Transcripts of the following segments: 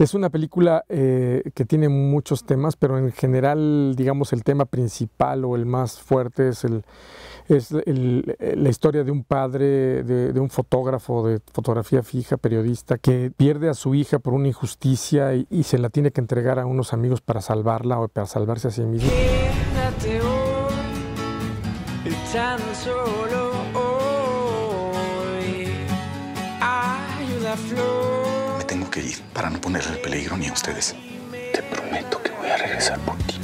Es una película eh, que tiene muchos temas, pero en general, digamos, el tema principal o el más fuerte es, el, es la historia de un padre, de, un fotógrafo de fotografía fija, periodista, que pierde a su hija por una injusticia y, se la tiene que entregar a unos amigos para salvarla o para salvarse a sí mismo. solo hoy, tengo que ir para no ponerle peligro ni a ustedes. Te prometo que voy a regresar por ti.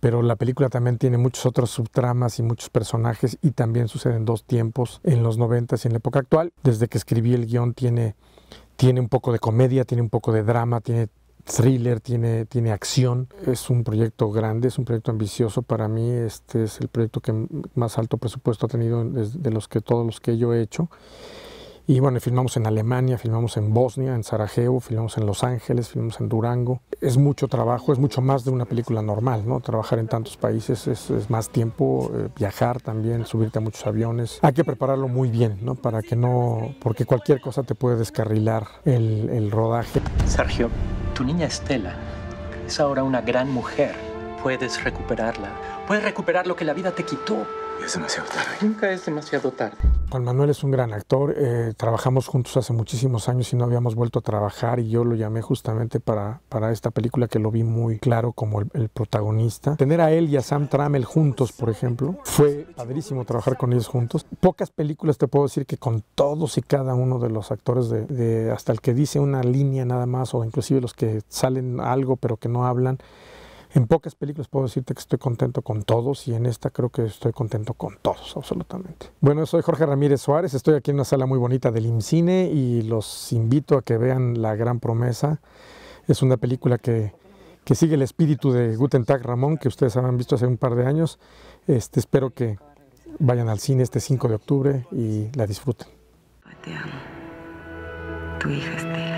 Pero la película también tiene muchos otros subtramas y muchos personajes y también suceden dos tiempos, en los 90 y en la época actual. Desde que escribí el guion tiene, tiene un poco de comedia, tiene un poco de drama, tiene thriller, tiene, tiene acción. Es un proyecto grande, es un proyecto ambicioso. Para mí este es el proyecto que más alto presupuesto ha tenido de los que todos los que yo he hecho. Y bueno, filmamos en Alemania, filmamos en Bosnia, en Sarajevo, filmamos en Los Ángeles, filmamos en Durango. Es mucho trabajo, es mucho más de una película normal, ¿no? Trabajar en tantos países es, más tiempo, eh, viajar también, subirte a muchos aviones. Hay que prepararlo muy bien, ¿no? Para que no, porque cualquier cosa te puede descarrilar el, el rodaje. Sergio, tu niña Estela es ahora una gran mujer. Puedes recuperarla. Puedes recuperar lo que la vida te quitó. Es demasiado tarde. Nunca es demasiado tarde. Juan Manuel es un gran actor. Eh, trabajamos juntos hace muchísimos años y no habíamos vuelto a trabajar y yo lo llamé justamente para, para esta película que lo vi muy claro como el, protagonista. Tener a él y a Sam Trammell juntos, por ejemplo, fue padrísimo trabajar con ellos juntos. Pocas películas te puedo decir que con todos y cada uno de los actores, de, de hasta el que dice una línea nada más o inclusive los que salen algo pero que no hablan, en pocas películas puedo decirte que estoy contento con todos y en esta creo que estoy contento con todos, absolutamente. Bueno, soy Jorge Ramírez Suárez, estoy aquí en una sala muy bonita del IMCINE y los invito a que vean La Gran Promesa. Es una película que, que sigue el espíritu de Guten Tag Ramón, que ustedes han visto hace un par de años. Este, espero que vayan al cine este 5 de octubre y la disfruten. Te amo. Tu hija.